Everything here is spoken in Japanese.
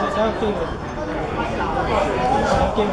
りジャンピングジャンピング